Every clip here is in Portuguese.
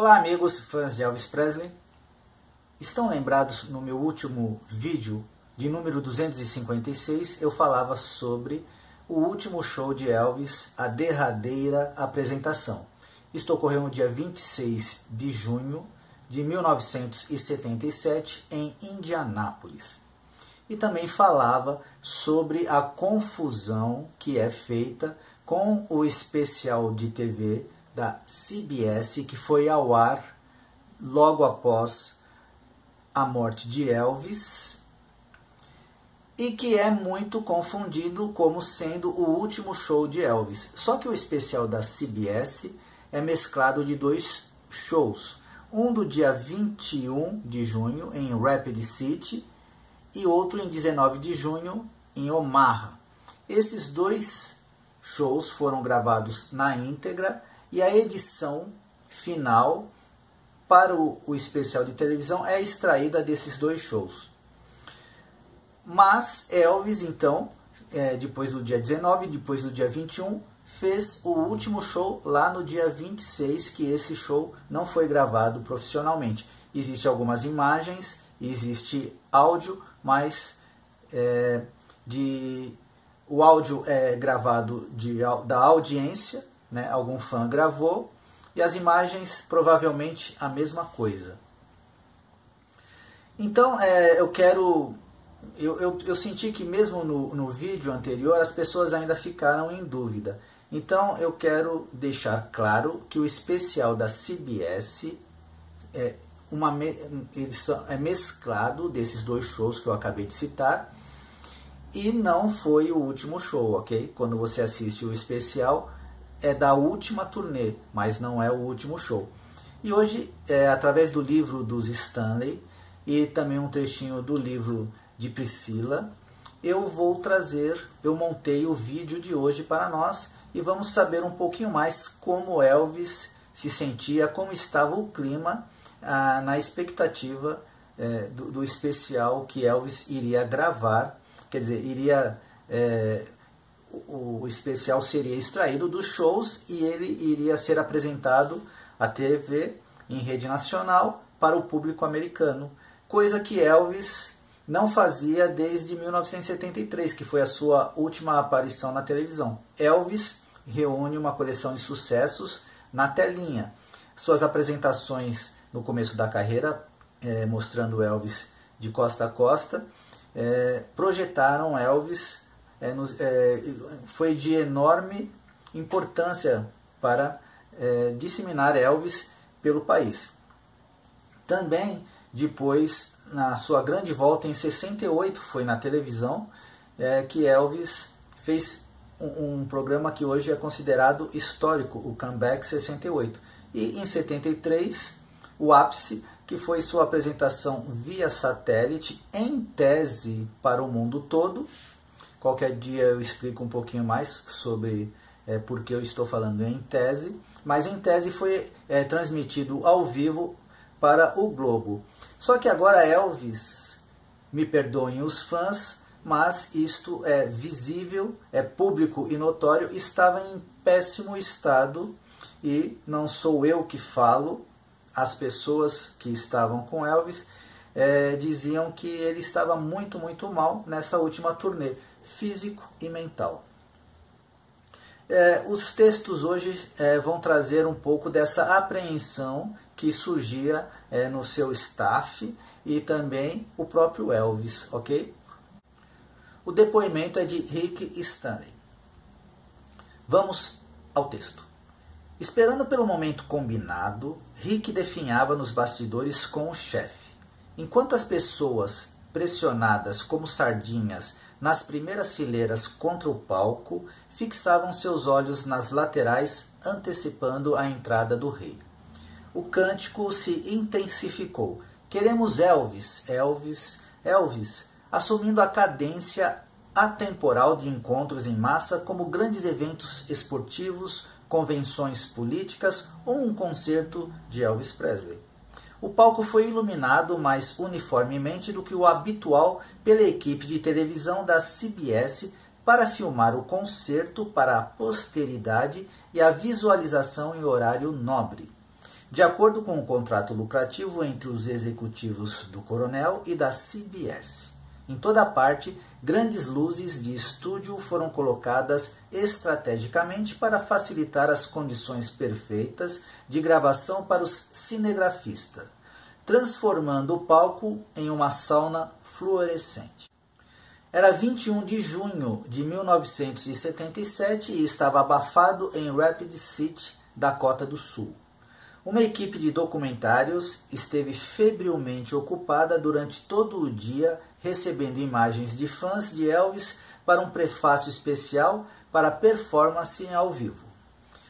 Olá amigos fãs de Elvis Presley. Estão lembrados no meu último vídeo de número 256 eu falava sobre o último show de Elvis, a derradeira apresentação. Isto ocorreu no dia 26 de junho de 1977 em Indianápolis. E também falava sobre a confusão que é feita com o especial de TV da CBS que foi ao ar logo após a morte de Elvis e que é muito confundido como sendo o último show de Elvis. Só que o especial da CBS é mesclado de dois shows. Um do dia 21 de junho em Rapid City e outro em 19 de junho em Omaha. Esses dois shows foram gravados na íntegra e a edição final para o, o especial de televisão é extraída desses dois shows. Mas Elvis, então, é, depois do dia 19, depois do dia 21, fez o último show lá no dia 26, que esse show não foi gravado profissionalmente. Existem algumas imagens, existe áudio, mas é, de, o áudio é gravado de, da audiência né? algum fã gravou, e as imagens provavelmente a mesma coisa. Então é, eu quero. Eu, eu, eu, senti que mesmo no, no vídeo anterior as pessoas ainda ficaram em dúvida. Então eu quero deixar claro que o especial da CBS é, uma, é mesclado desses dois shows que eu acabei de citar e não foi o último show, ok? Quando você assiste o especial, é da última turnê, mas não é o último show. E hoje, é, através do livro dos Stanley e também um trechinho do livro de Priscila, eu vou trazer, eu montei o vídeo de hoje para nós e vamos saber um pouquinho mais como Elvis se sentia, como estava o clima ah, na expectativa é, do, do, especial que Elvis iria gravar, quer dizer, iria é, o especial seria extraído dos shows e ele iria ser apresentado à TV em rede nacional para o público americano, coisa que Elvis não fazia desde 1973, que foi a sua última aparição na televisão. Elvis reúne uma coleção de sucessos na telinha. Suas apresentações no começo da carreira, é, mostrando Elvis de costa a costa, é, projetaram Elvis é, nos, é, foi de enorme importância para é, disseminar Elvis pelo país. Também depois, na sua grande volta em 68, foi na televisão é, que Elvis fez um, um, programa que hoje é considerado histórico, o Comeback 68. E em 73, o ápice, que foi sua apresentação via satélite, em tese para o mundo todo, Qualquer dia eu explico um pouquinho mais sobre é, por que eu estou falando em tese, mas em tese foi é, transmitido ao vivo para o Globo. Só que agora Elvis, me perdoem os fãs, mas isto é visível, é público e notório, estava em péssimo estado e não sou eu que falo, as pessoas que estavam com Elvis é, diziam que ele estava muito, muito mal nessa última turnê físico e mental. É, os textos hoje é, vão trazer um pouco dessa apreensão que surgia é, no seu staff e também o próprio Elvis, ok? O depoimento é de Rick Stanley. Vamos ao texto. Esperando pelo momento combinado, Rick definhava nos bastidores com o chefe. Enquanto as pessoas, pressionadas como sardinhas, nas primeiras fileiras contra o palco, fixavam seus olhos nas laterais, antecipando a entrada do rei. O cântico se intensificou. Queremos Elvis, Elvis, Elvis, assumindo a cadência atemporal de encontros em massa como grandes eventos esportivos, convenções políticas ou um concerto de Elvis Presley. O palco foi iluminado mais uniformemente do que o habitual pela equipe de televisão da CBS para filmar o concerto para a posteridade e a visualização em horário nobre. de acordo com um contrato lucrativo entre os executivos do Coronel e da CBS. Em toda parte, grandes luzes de estúdio foram colocadas estrategicamente para facilitar as condições perfeitas de gravação para os cinegrafistas, transformando o palco em uma sauna fluorescente. Era 21 de junho de 1977 e estava abafado em Rapid City, Dakota do Sul. Uma equipe de documentários esteve febrilmente ocupada durante todo o dia recebendo imagens de fãs de Elvis para um prefácio especial para performance ao vivo.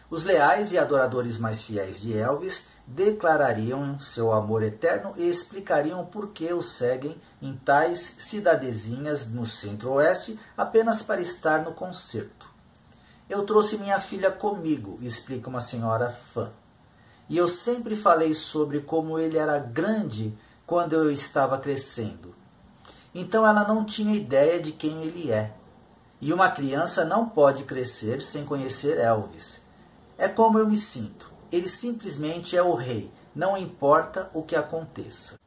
Os leais e adoradores mais fiéis de Elvis declarariam seu amor eterno e explicariam por que o seguem em tais cidadezinhas no centro-oeste apenas para estar no concerto. Eu trouxe minha filha comigo, explica uma senhora fã. E eu sempre falei sobre como ele era grande quando eu estava crescendo. Então ela não tinha ideia de quem ele é. E uma criança não pode crescer sem conhecer Elvis. É como eu me sinto. Ele simplesmente é o rei, não importa o que aconteça.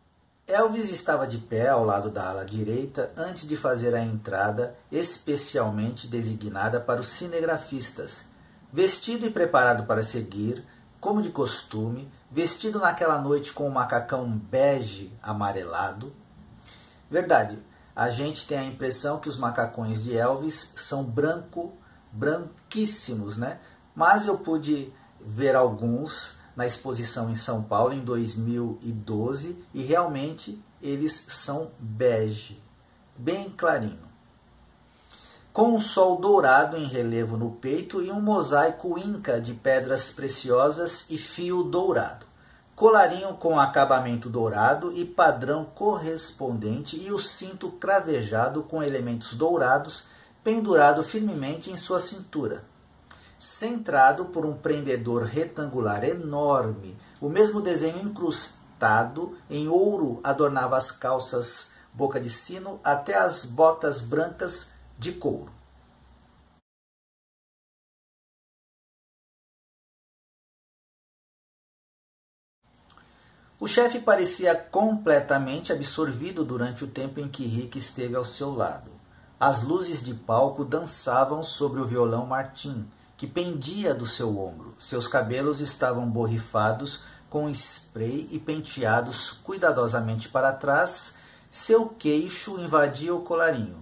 Elvis estava de pé ao lado da ala direita antes de fazer a entrada especialmente designada para os cinegrafistas. Vestido e preparado para seguir, como de costume, vestido naquela noite com um macacão bege amarelado. Verdade, a gente tem a impressão que os macacões de Elvis são branco, branquíssimos, né? Mas eu pude ver alguns na exposição em São Paulo em 2012 e realmente eles são bege, bem clarinho. Com um sol dourado em relevo no peito e um mosaico inca de pedras preciosas e fio dourado. Colarinho com acabamento dourado e padrão correspondente e o cinto cravejado com elementos dourados pendurado firmemente em sua cintura centrado por um prendedor retangular enorme. O mesmo desenho incrustado em ouro adornava as calças boca de sino até as botas brancas de couro. O chefe parecia completamente absorvido durante o tempo em que Rick esteve ao seu lado. As luzes de palco dançavam sobre o violão Martim, que pendia do seu ombro. Seus cabelos estavam borrifados com spray e penteados cuidadosamente para trás. Seu queixo invadia o colarinho.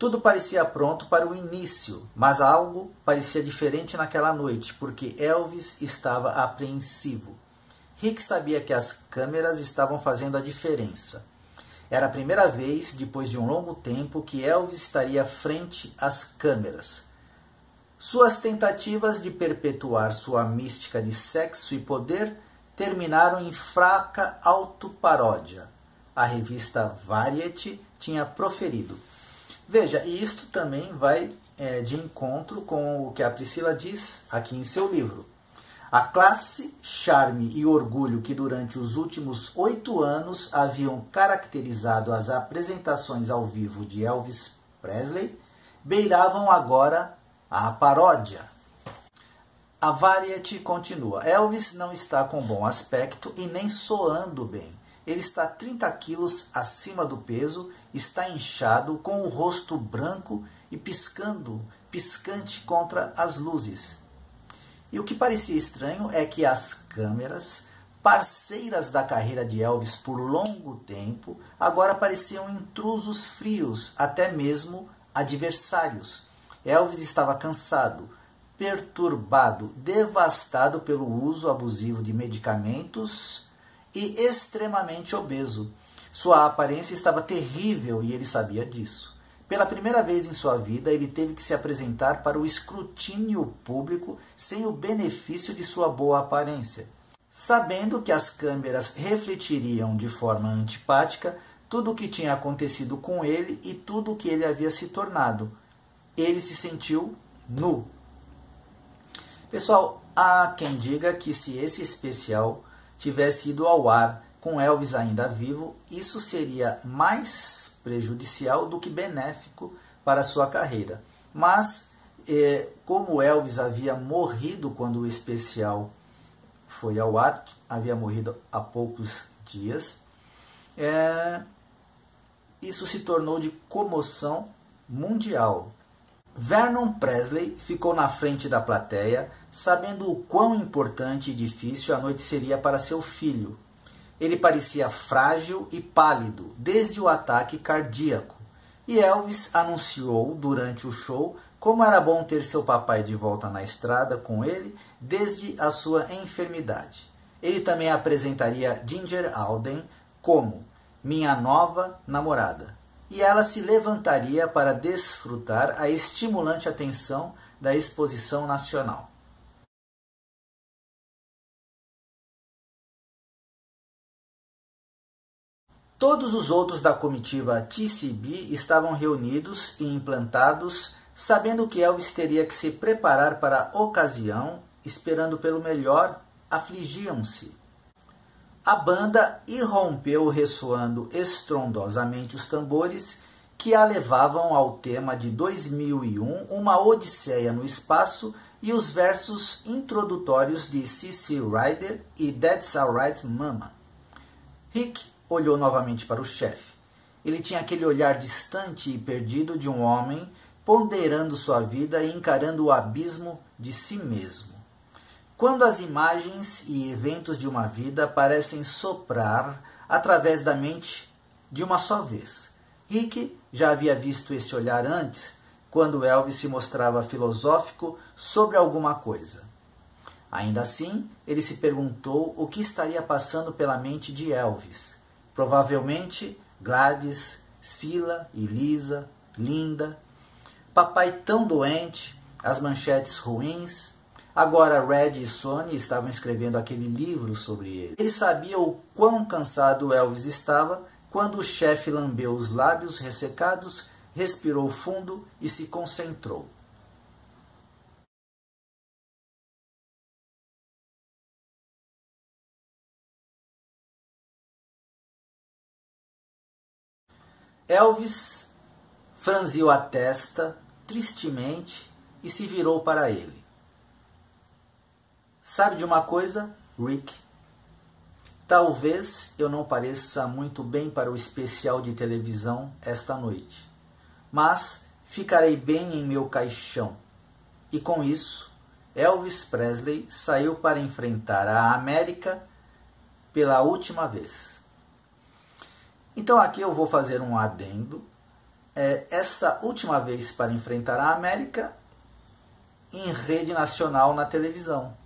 Tudo parecia pronto para o início, mas algo parecia diferente naquela noite, porque Elvis estava apreensivo. Rick sabia que as câmeras estavam fazendo a diferença. Era a primeira vez, depois de um longo tempo, que Elvis estaria frente às câmeras. Suas tentativas de perpetuar sua mística de sexo e poder terminaram em fraca autoparódia. A revista Variety tinha proferido. Veja, e isto também vai é, de encontro com o que a Priscila diz aqui em seu livro. A classe, charme e orgulho que durante os últimos oito anos haviam caracterizado as apresentações ao vivo de Elvis Presley beiravam agora a paródia. A Variety continua. Elvis não está com bom aspecto e nem soando bem. Ele está 30 quilos acima do peso, está inchado, com o rosto branco e piscando, piscante contra as luzes. E o que parecia estranho é que as câmeras, parceiras da carreira de Elvis por longo tempo, agora pareciam intrusos frios, até mesmo adversários Elvis estava cansado, perturbado, devastado pelo uso abusivo de medicamentos e extremamente obeso. Sua aparência estava terrível e ele sabia disso. Pela primeira vez em sua vida, ele teve que se apresentar para o escrutínio público sem o benefício de sua boa aparência. Sabendo que as câmeras refletiriam de forma antipática tudo o que tinha acontecido com ele e tudo o que ele havia se tornado, ele se sentiu nu. Pessoal, há quem diga que se esse especial tivesse ido ao ar com Elvis ainda vivo, isso seria mais prejudicial do que benéfico para sua carreira. Mas, eh, como Elvis havia morrido quando o especial foi ao ar, havia morrido há poucos dias. É, isso se tornou de comoção mundial. Vernon Presley ficou na frente da plateia, sabendo o quão importante e difícil a noite seria para seu filho. Ele parecia frágil e pálido desde o ataque cardíaco, e Elvis anunciou durante o show como era bom ter seu papai de volta na estrada com ele desde a sua enfermidade. Ele também apresentaria Ginger Alden como minha nova namorada e ela se levantaria para desfrutar a estimulante atenção da exposição nacional. Todos os outros da comitiva TCB estavam reunidos e implantados, sabendo que Elvis teria que se preparar para a ocasião, esperando pelo melhor, afligiam-se. A banda irrompeu ressoando estrondosamente os tambores que a levavam ao tema de 2001, Uma Odisseia no Espaço, e os versos introdutórios de C.C. Ryder e That's Alright Mama. Rick olhou novamente para o chefe. Ele tinha aquele olhar distante e perdido de um homem ponderando sua vida e encarando o abismo de si mesmo. Quando as imagens e eventos de uma vida parecem soprar através da mente de uma só vez. Rick já havia visto esse olhar antes, quando Elvis se mostrava filosófico sobre alguma coisa. Ainda assim, ele se perguntou o que estaria passando pela mente de Elvis. Provavelmente Gladys, Sila, Elisa, Linda, papai tão doente, as manchetes ruins, Agora Red e Sony estavam escrevendo aquele livro sobre ele. Ele sabia o quão cansado Elvis estava quando o chefe lambeu os lábios ressecados, respirou fundo e se concentrou. Elvis franziu a testa tristemente e se virou para ele. Sabe de uma coisa, Rick? Talvez eu não pareça muito bem para o especial de televisão esta noite, mas ficarei bem em meu caixão. E com isso, Elvis Presley saiu para enfrentar a América pela última vez. Então aqui eu vou fazer um adendo. É, essa última vez para enfrentar a América em rede nacional na televisão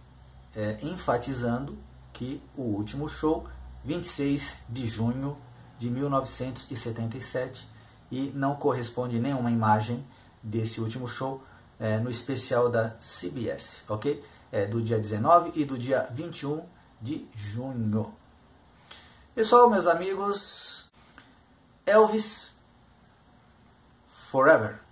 é, enfatizando que o último show, 26 de junho de 1977, e não corresponde nenhuma imagem desse último show é, no especial da CBS, ok? É, do dia 19 e do dia 21 de junho. Pessoal, meus amigos, Elvis Forever.